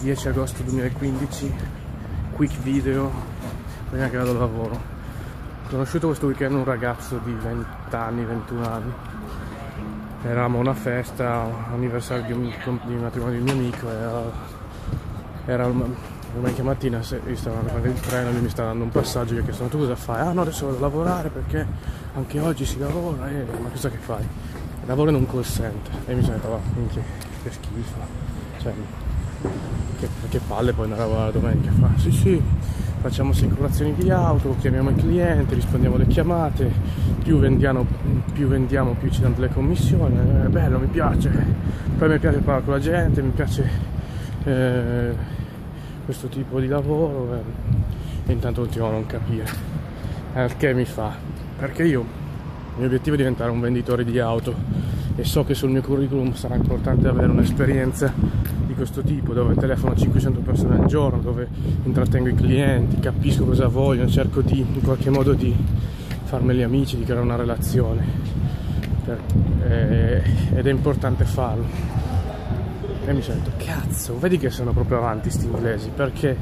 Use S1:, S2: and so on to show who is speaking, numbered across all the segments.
S1: 10 agosto 2015, quick video, prima che vado al lavoro. Ho conosciuto questo weekend un ragazzo di 20 anni, 21 anni. Eravamo a una festa, anniversario di un, di matrimonio di un mio amico, era, era domenica mattina io stavo andando il treno, lui mi stava dando un passaggio, gli ho chiesto tu cosa fai? Ah no adesso vado a lavorare perché anche oggi si lavora, eh, ma cosa che fai? Lavoro in un call center e mi sono detto, va, minchia, che schifo, cioè, che, che palle poi andare a domenica fa, sì sì, facciamo assicurazioni di auto, chiamiamo i clienti, rispondiamo alle chiamate, più vendiamo più, vendiamo, più ci danno delle commissioni, è bello, mi piace, poi mi piace parlare con la gente, mi piace eh, questo tipo di lavoro eh, e intanto continuo a non capire perché mi fa, perché io il mio obiettivo è diventare un venditore di auto e so che sul mio curriculum sarà importante avere un'esperienza questo tipo dove telefono a 500 persone al giorno, dove intrattengo i clienti, capisco cosa vogliono, cerco di in qualche modo di farmeli amici, di creare una relazione. Per, eh, ed è importante farlo. E mi sento cazzo vedi che sono proprio avanti sti inglesi perché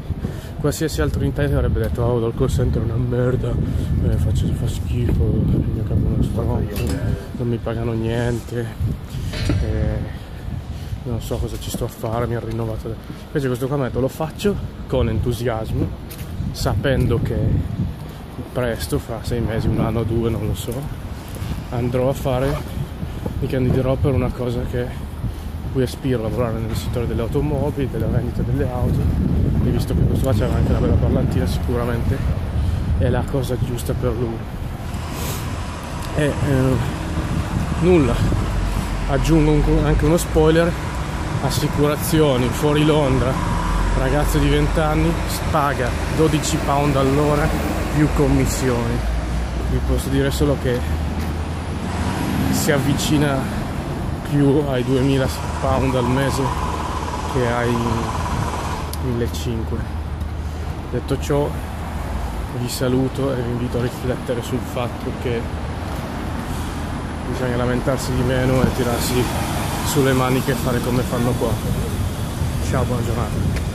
S1: qualsiasi altro in Italia avrebbe detto oh dal call center è una merda eh, faccio, fa schifo il mio capo è uno stronzo non mi pagano niente eh, non so cosa ci sto a fare mi ha rinnovato. Invece questo qua mi lo faccio con entusiasmo sapendo che presto fra sei mesi un anno o due non lo so andrò a fare mi candiderò per una cosa che cui aspiro lavorare nel settore delle automobili, della vendita delle auto. E visto che questo qua c'era anche una bella parlantina sicuramente è la cosa giusta per lui. E eh, nulla. Aggiungo anche uno spoiler assicurazioni fuori Londra. Ragazzo di 20 anni paga 12 pound all'ora più commissioni. Vi posso dire solo che si avvicina più ai 2000 pound al mese che ai 1500 detto ciò vi saluto e vi invito a riflettere sul fatto che bisogna lamentarsi di meno e tirarsi sulle maniche e fare come fanno qua. Ciao buona giornata